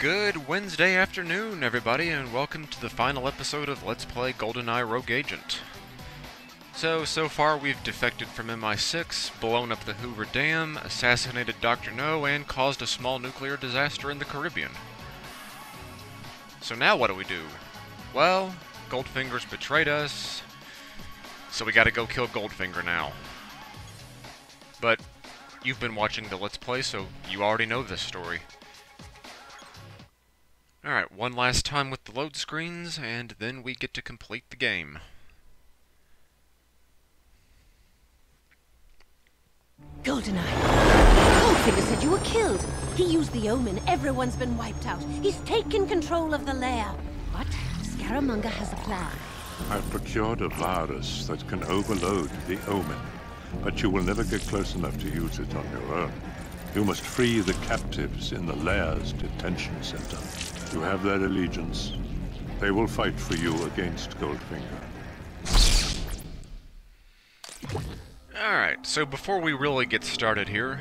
Good Wednesday afternoon, everybody, and welcome to the final episode of Let's Play GoldenEye Rogue Agent. So, so far we've defected from MI6, blown up the Hoover Dam, assassinated Dr. No, and caused a small nuclear disaster in the Caribbean. So now what do we do? Well, Goldfinger's betrayed us, so we gotta go kill Goldfinger now. But you've been watching the Let's Play, so you already know this story. Alright, one last time with the load screens, and then we get to complete the game. Goldeneye. Goldfinger said you were killed. He used the omen. Everyone's been wiped out. He's taken control of the lair. But Scaramanga has a plan. I've procured a virus that can overload the Omen, but you will never get close enough to use it on your own. You must free the captives in the Lair's detention center. You have their allegiance. They will fight for you against Goldfinger. Alright, so before we really get started here...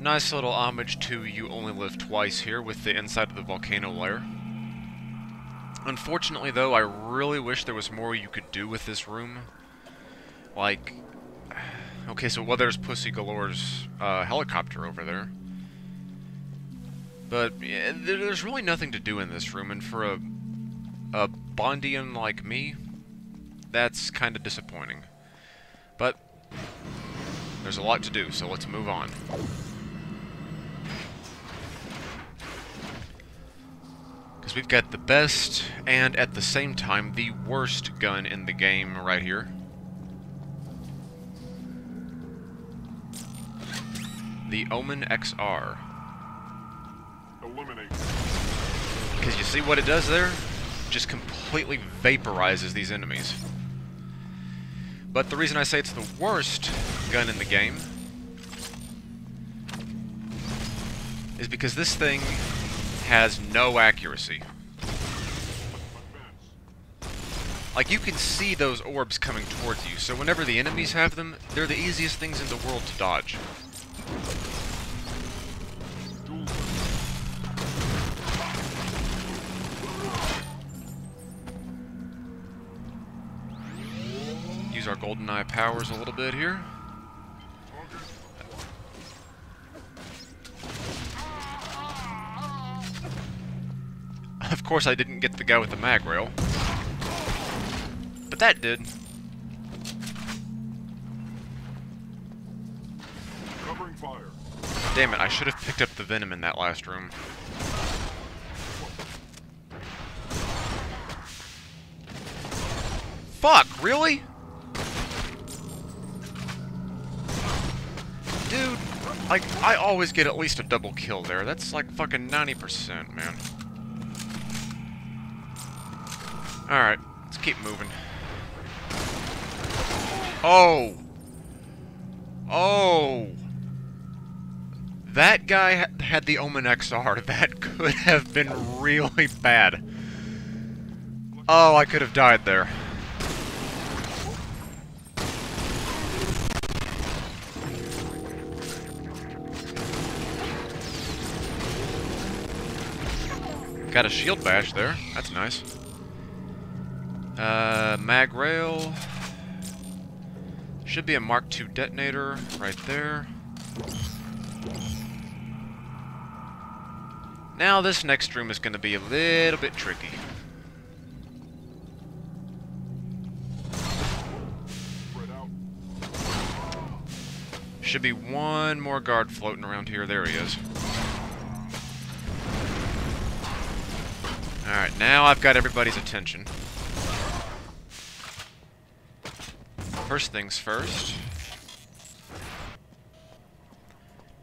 Nice little homage to You Only Live Twice here with the inside of the volcano lair. Unfortunately, though, I really wish there was more you could do with this room. Like... Okay, so well, there's Pussy Galore's uh, helicopter over there. But yeah, there's really nothing to do in this room, and for a, a Bondian like me, that's kind of disappointing. But there's a lot to do, so let's move on. Because we've got the best, and at the same time, the worst gun in the game right here. The Omen XR. Eliminate. Because you see what it does there? Just completely vaporizes these enemies. But the reason I say it's the worst gun in the game is because this thing has no accuracy. Like, you can see those orbs coming towards you, so whenever the enemies have them, they're the easiest things in the world to dodge. Use our golden eye powers a little bit here. Of course I didn't get the guy with the mag rail. But that did. Covering fire. Damn it, I should have picked up the venom in that last room. Fuck, really? Like, I always get at least a double kill there. That's like fucking 90%, man. Alright, let's keep moving. Oh! Oh! That guy had the Omen XR. That could have been really bad. Oh, I could have died there. Got a shield bash there. That's nice. Uh, mag rail. Should be a Mark II detonator right there. Now this next room is going to be a little bit tricky. Should be one more guard floating around here. There he is. Alright, now I've got everybody's attention. First things first.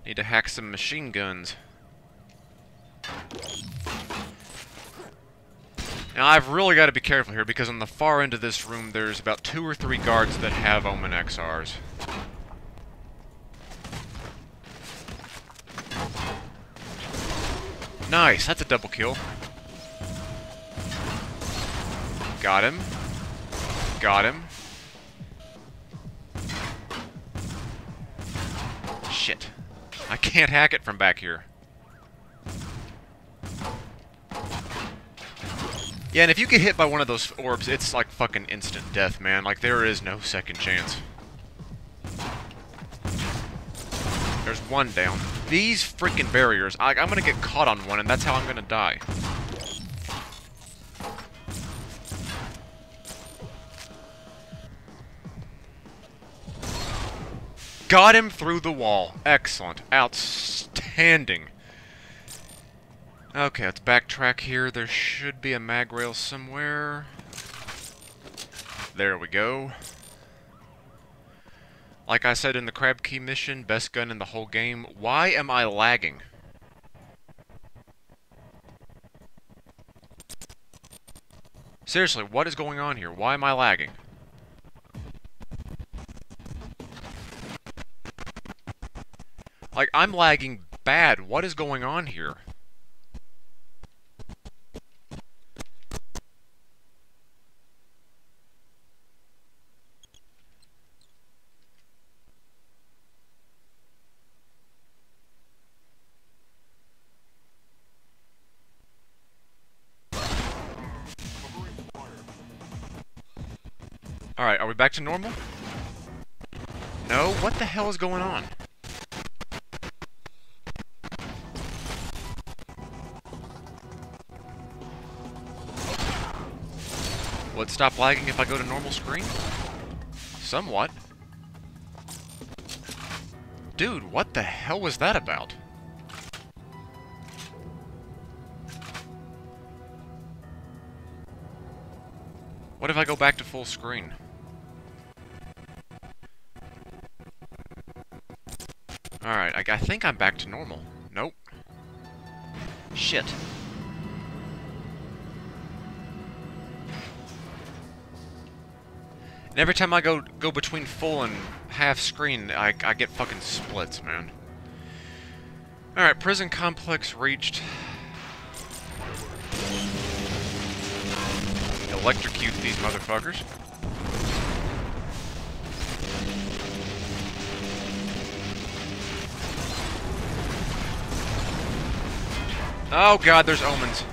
Need to hack some machine guns. Now I've really got to be careful here because on the far end of this room there's about two or three guards that have Omen XRs. Nice, that's a double kill. Got him. Got him. Shit. I can't hack it from back here. Yeah, and if you get hit by one of those orbs, it's like fucking instant death, man. Like, there is no second chance. There's one down. These freaking barriers, I, I'm gonna get caught on one, and that's how I'm gonna die. Got him through the wall. Excellent. Outstanding. Okay, let's backtrack here. There should be a mag rail somewhere. There we go. Like I said in the Crab Key mission, best gun in the whole game. Why am I lagging? Seriously, what is going on here? Why am I lagging? I'm lagging bad. What is going on here? Alright, are we back to normal? No? What the hell is going on? It stop lagging if I go to normal screen? Somewhat. Dude, what the hell was that about? What if I go back to full screen? Alright, I, I think I'm back to normal. Nope. Shit. And every time I go go between full and half screen, I, I get fucking splits, man. Alright, prison complex reached. Electrocute these motherfuckers. Oh god, there's omens.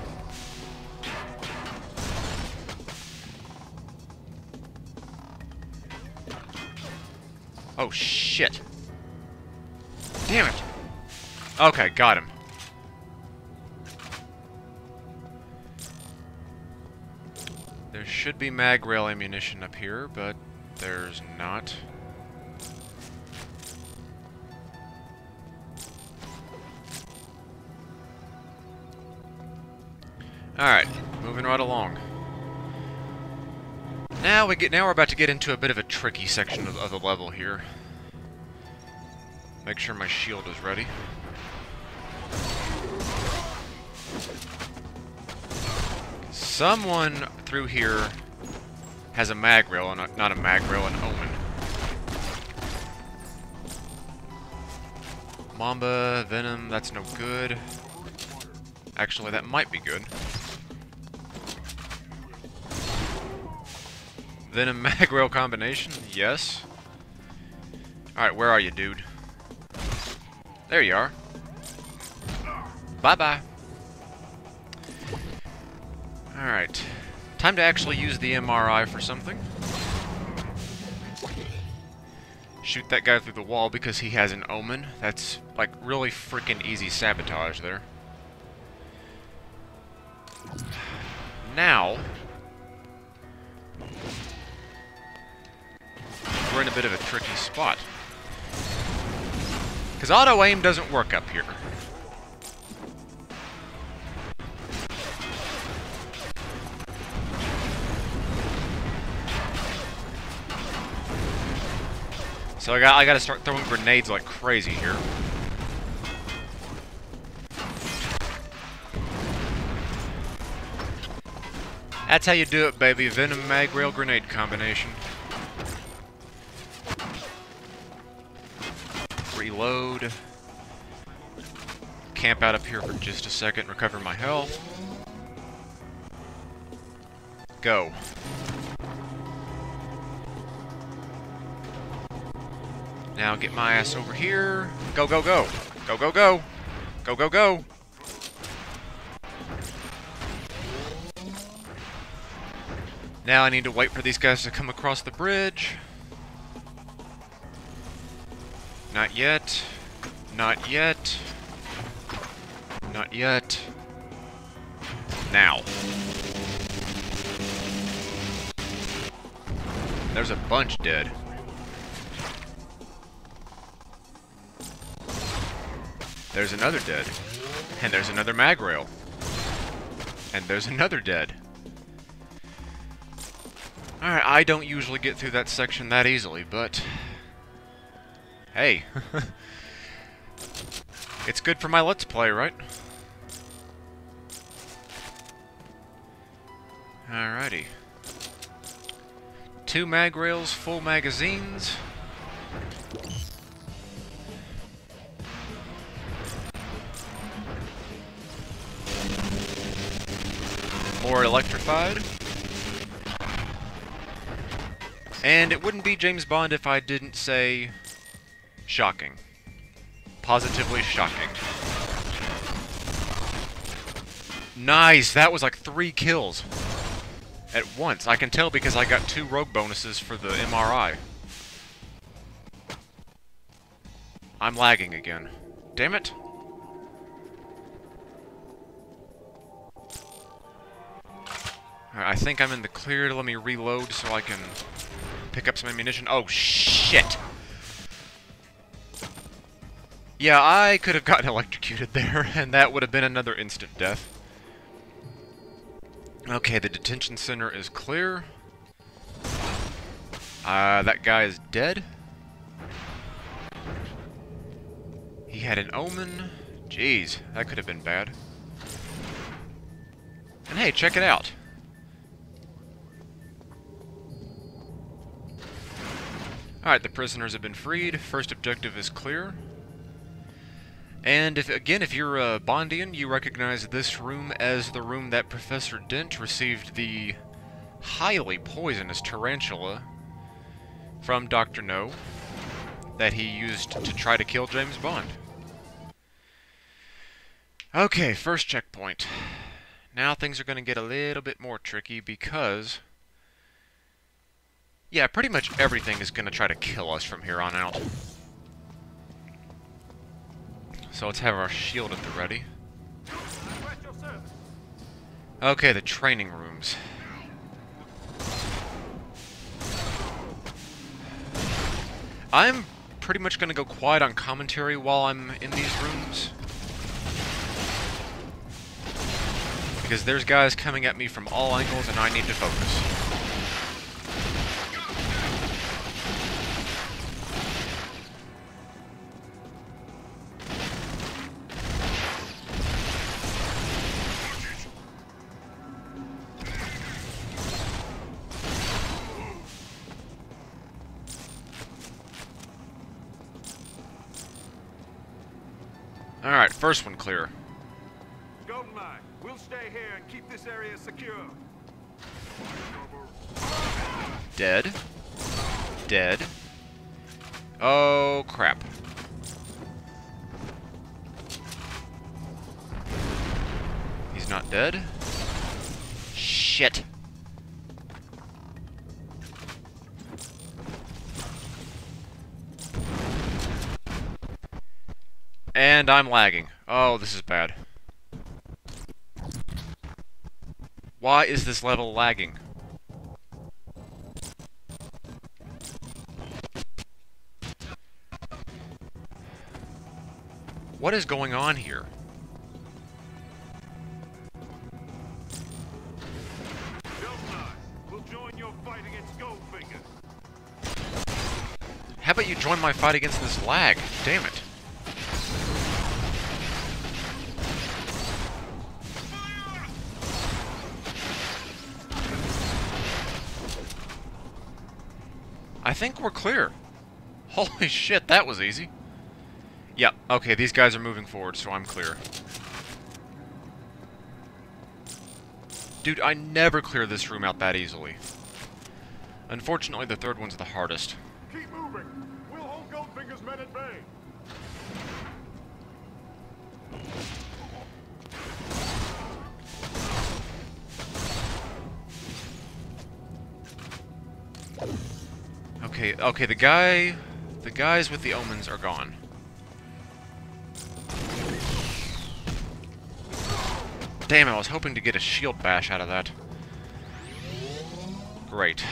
Oh shit. Damn it. Okay, got him. There should be mag rail ammunition up here, but there's not. Alright, moving right along. Now we get now we're about to get into a bit of a tricky section of, of the level here. Make sure my shield is ready. Someone through here has a mag rail, and not a mag rail, an omen. Mamba, Venom, that's no good. Actually, that might be good. Venom mag rail combination? Yes. Alright, where are you, dude? There you are. Bye-bye. Alright. Time to actually use the MRI for something. Shoot that guy through the wall because he has an omen. That's, like, really freaking easy sabotage there. Now... We're in a bit of a tricky spot. Because auto-aim doesn't work up here. So I got I got to start throwing grenades like crazy here. That's how you do it, baby. Venom mag rail grenade combination. Reload. Camp out up here for just a second, recover my health. Go. Now get my ass over here. Go, go, go. Go, go, go! Go, go, go! Now I need to wait for these guys to come across the bridge. Not yet. Not yet. Not yet. Now. There's a bunch dead. There's another dead. And there's another mag rail. And there's another dead. Alright, I don't usually get through that section that easily, but... Hey. it's good for my Let's Play, right? Alrighty. Two mag rails, full magazines. More electrified. And it wouldn't be James Bond if I didn't say... Shocking. Positively shocking. Nice! That was like three kills. At once. I can tell because I got two rogue bonuses for the MRI. I'm lagging again. Damn it. I think I'm in the clear. Let me reload so I can pick up some ammunition. Oh, shit! Yeah, I could have gotten electrocuted there, and that would have been another instant death. Okay, the detention center is clear. Uh, that guy is dead. He had an omen. Jeez, that could have been bad. And hey, check it out. Alright, the prisoners have been freed. First objective is clear. And if again, if you're a Bondian, you recognize this room as the room that Professor Dent received the highly poisonous tarantula from Dr. No that he used to try to kill James Bond. Okay, first checkpoint. Now things are going to get a little bit more tricky because yeah, pretty much everything is going to try to kill us from here on out. So let's have our shield at the ready. Okay, the training rooms. I'm pretty much going to go quiet on commentary while I'm in these rooms. Because there's guys coming at me from all angles and I need to focus. Goldeneye, we'll stay here and keep this area secure. Dead. Dead. Oh, crap. He's not dead. Shit. And I'm lagging. Oh, this is bad. Why is this level lagging? What is going on here? How about you join my fight against this lag? Damn it. I think we're clear. Holy shit, that was easy. Yep, okay, these guys are moving forward, so I'm clear. Dude, I never clear this room out that easily. Unfortunately, the third one's the hardest. Keep moving. We'll hold Goldfinger's men at bay. Okay, okay, the guy... The guys with the omens are gone. Damn, I was hoping to get a shield bash out of that. Great.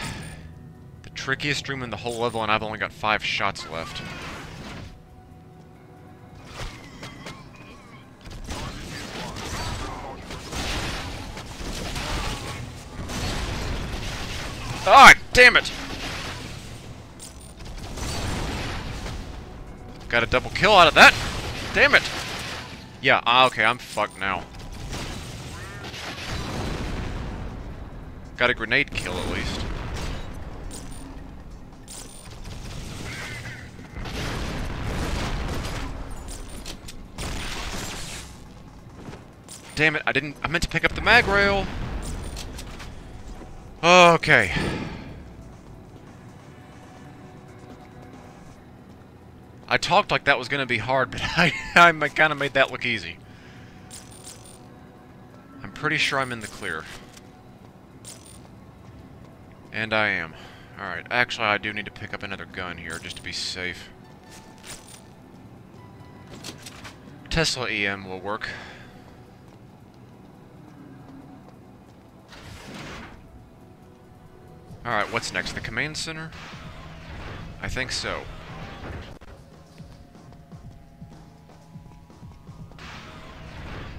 The trickiest room in the whole level, and I've only got five shots left. Ah, damn it! Got a double kill out of that! Damn it! Yeah, ah, okay, I'm fucked now. Got a grenade kill at least. Damn it, I didn't- I meant to pick up the mag rail! Okay. I talked like that was gonna be hard, but I, I kind of made that look easy. I'm pretty sure I'm in the clear. And I am. Alright, actually I do need to pick up another gun here, just to be safe. Tesla EM will work. Alright, what's next? The command center? I think so.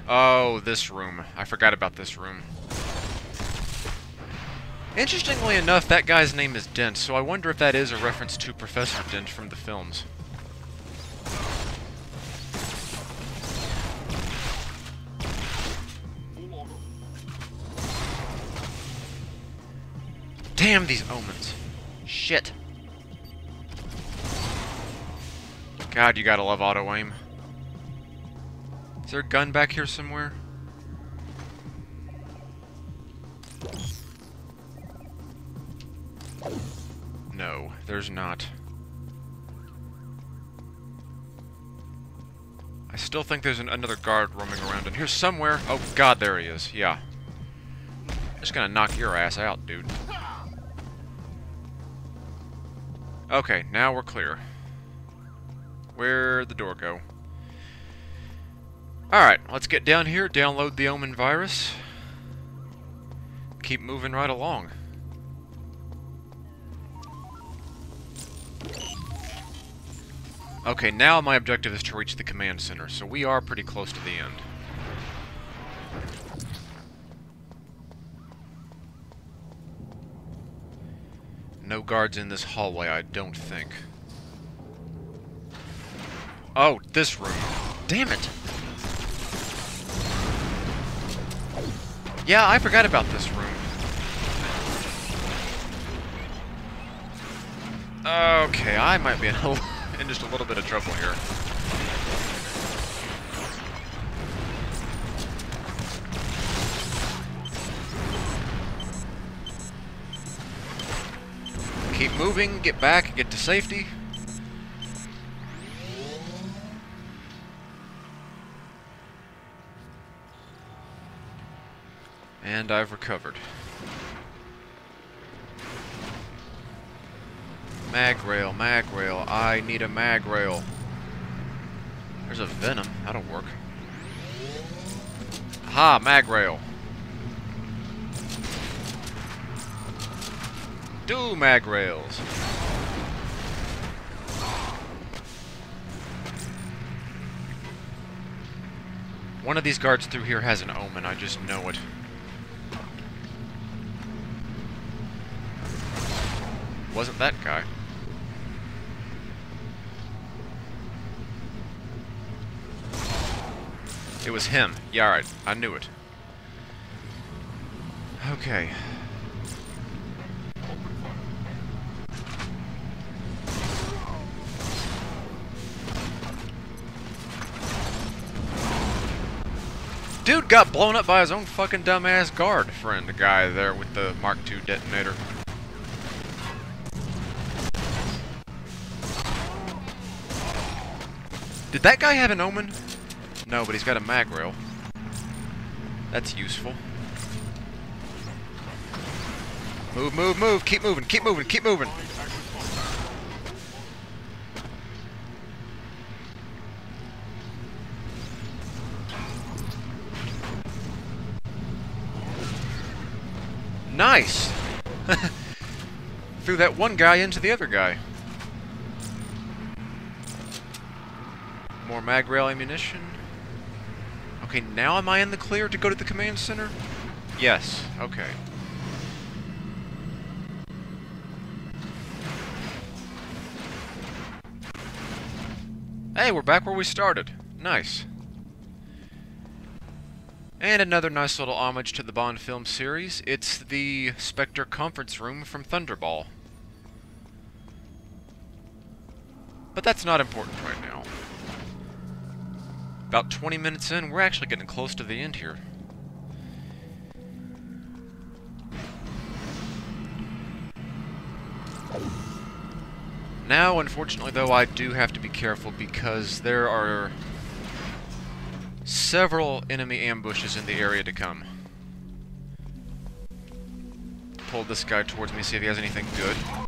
Oh, this room. I forgot about this room. Interestingly enough, that guy's name is Dent, so I wonder if that is a reference to Professor Dent from the films. Damn these omens. Shit. God, you gotta love auto-aim. Is there a gun back here somewhere? No, there's not. I still think there's an, another guard roaming around in here somewhere. Oh god, there he is. Yeah. Just gonna knock your ass out, dude. Okay, now we're clear. Where'd the door go? Alright, let's get down here, download the Omen virus. Keep moving right along. Okay, now my objective is to reach the command center, so we are pretty close to the end. No guards in this hallway, I don't think. Oh, this room. Damn it! Yeah, I forgot about this room. Okay, I might be in, a, in just a little bit of trouble here. Keep moving, get back, get to safety. And I've recovered. Mag rail, mag rail. I need a mag rail. There's a venom. That'll work. Ha, mag rail. Do mag rails. One of these guards through here has an omen, I just know it. Wasn't that guy. It was him. Yeah, alright. I knew it. Okay. Dude got blown up by his own fucking dumbass guard friend, the guy there with the Mark II detonator. Did that guy have an omen? No, but he's got a mag rail. That's useful. Move, move, move! Keep moving, keep moving, keep moving! Nice! Threw that one guy into the other guy. More mag rail ammunition. Okay, now am I in the clear to go to the command center? Yes, okay. Hey, we're back where we started. Nice. And another nice little homage to the Bond film series. It's the Spectre conference room from Thunderball. But that's not important right now. About 20 minutes in, we're actually getting close to the end here. Now, unfortunately, though, I do have to be careful because there are several enemy ambushes in the area to come. Pull this guy towards me, see if he has anything good.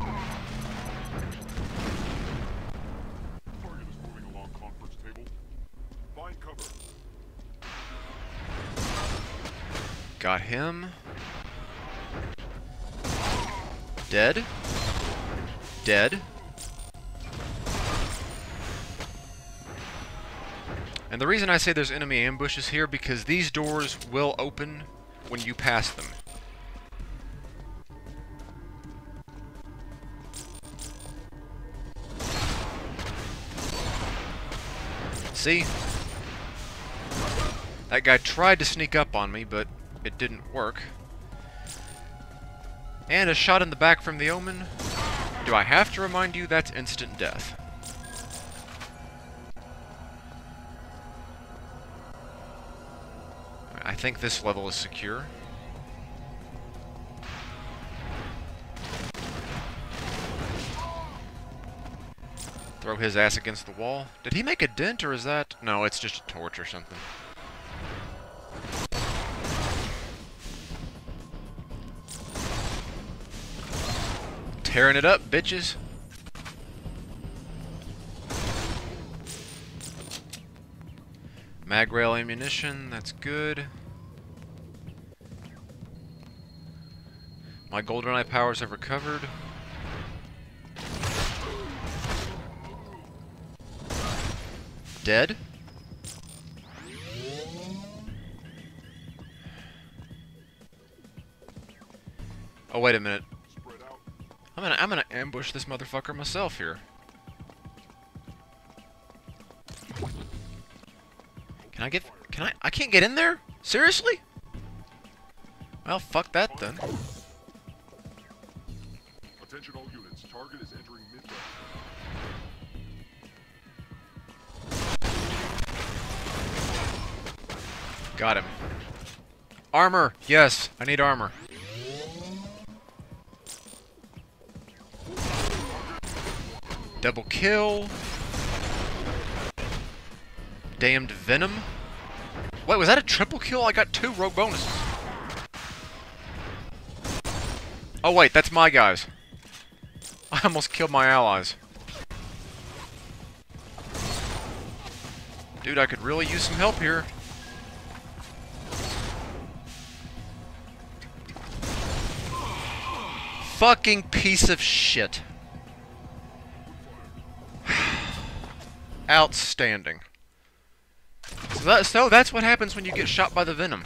Got him. Dead. Dead. And the reason I say there's enemy ambushes here, because these doors will open when you pass them. See? That guy tried to sneak up on me, but it didn't work. And a shot in the back from the Omen. Do I have to remind you that's instant death? I think this level is secure. Throw his ass against the wall. Did he make a dent, or is that... No, it's just a torch or something. Tearing it up, bitches. Mag rail ammunition, that's good. My GoldenEye powers have recovered. Dead? Oh, wait a minute. I'm gonna, I'm gonna ambush this motherfucker myself here. Can I get, can I, I can't get in there? Seriously? Well, fuck that then. Attention all units. Target is entering midway. Got him. Armor! Yes, I need armor. Double kill. Damned Venom. Wait, was that a triple kill? I got two rogue bonuses. Oh wait, that's my guys. I almost killed my allies. Dude, I could really use some help here. Fucking piece of shit. Outstanding. So, that, so that's what happens when you get shot by the Venom.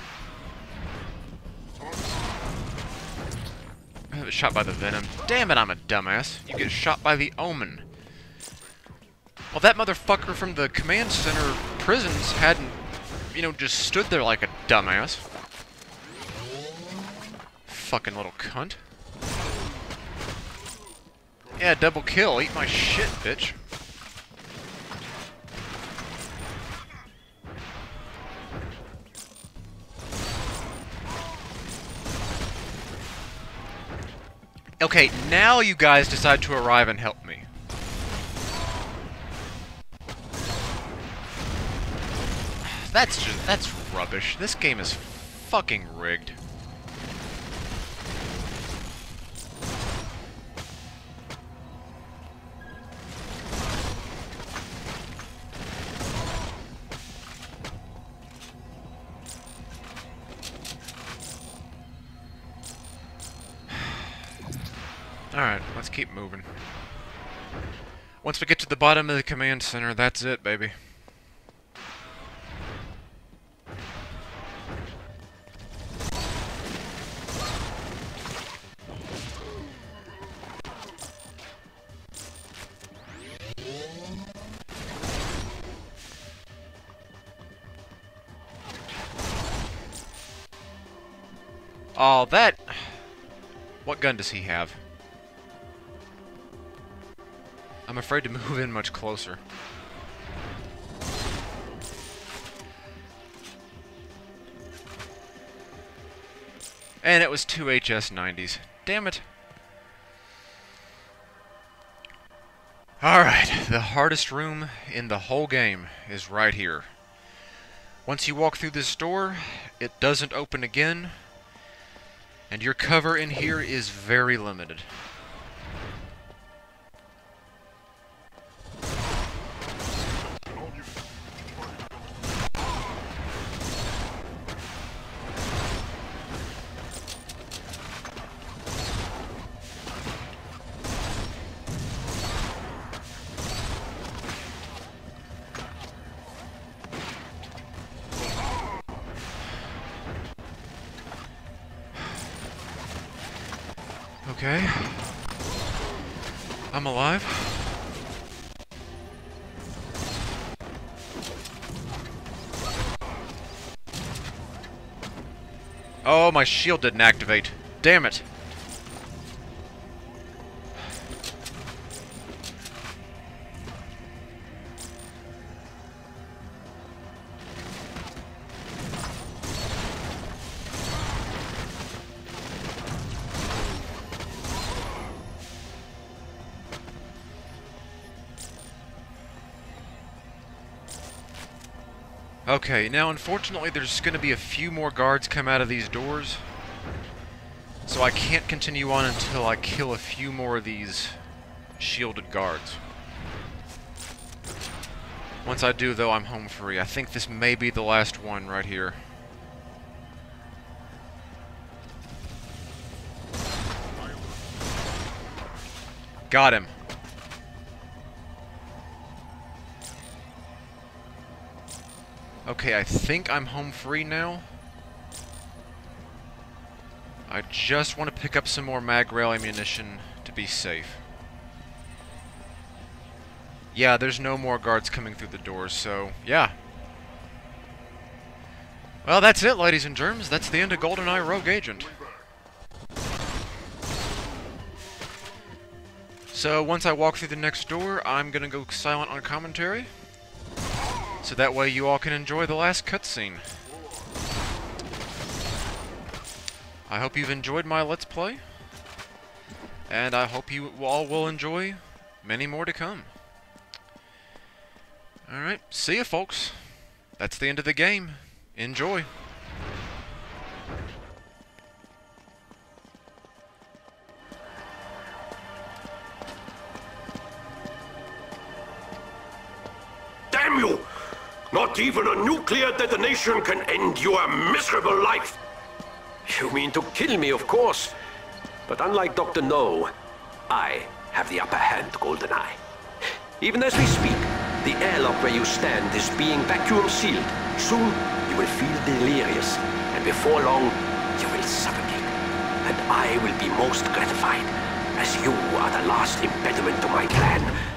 Shot by the Venom. Damn it, I'm a dumbass. You get shot by the Omen. Well, that motherfucker from the command center prisons hadn't, you know, just stood there like a dumbass. Fucking little cunt. Yeah, double kill. Eat my shit, bitch. Okay, now you guys decide to arrive and help me. That's just, that's rubbish. This game is fucking rigged. Alright, let's keep moving. Once we get to the bottom of the command center, that's it, baby. Oh, that... What gun does he have? Afraid to move in much closer. And it was two HS-90s. Damn it. Alright, the hardest room in the whole game is right here. Once you walk through this door, it doesn't open again, and your cover in here is very limited. My shield didn't activate. Damn it. Okay, now unfortunately there's going to be a few more guards come out of these doors. So I can't continue on until I kill a few more of these shielded guards. Once I do, though, I'm home free. I think this may be the last one right here. Got him. Okay, I think I'm home free now. I just want to pick up some more mag rail ammunition to be safe. Yeah, there's no more guards coming through the doors, so yeah. Well, that's it, ladies and germs. That's the end of GoldenEye Rogue Agent. So once I walk through the next door, I'm gonna go silent on commentary. So that way you all can enjoy the last cutscene. I hope you've enjoyed my Let's Play. And I hope you all will enjoy many more to come. Alright, see ya folks. That's the end of the game. Enjoy. Not even a nuclear detonation can end your miserable life! You mean to kill me, of course. But unlike Dr. No, I have the upper hand, GoldenEye. Even as we speak, the airlock where you stand is being vacuum sealed. Soon, you will feel delirious, and before long, you will suffocate. And I will be most gratified, as you are the last impediment to my plan.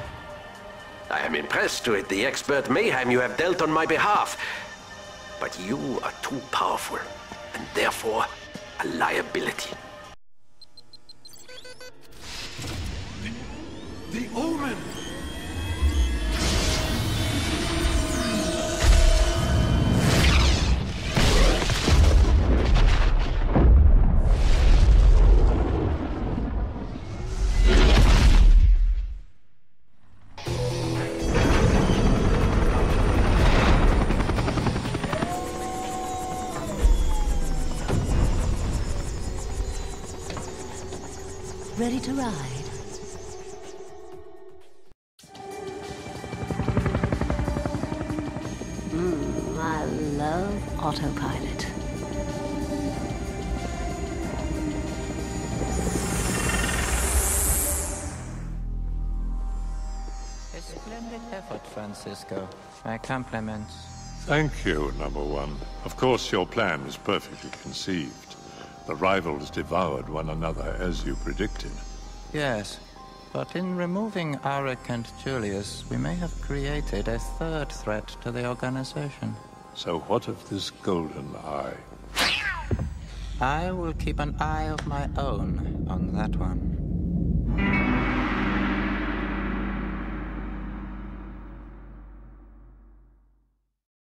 I am impressed with the expert mayhem you have dealt on my behalf. But you are too powerful, and therefore a liability. The Omen! Ready to ride. Hmm, I love autopilot. A splendid effort, Francisco. My compliments. Thank you, number one. Of course, your plan is perfectly conceived. The rivals devoured one another as you predicted. Yes, but in removing Auric and Julius, we may have created a third threat to the organization. So what of this golden eye? I will keep an eye of my own on that one.